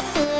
Bye.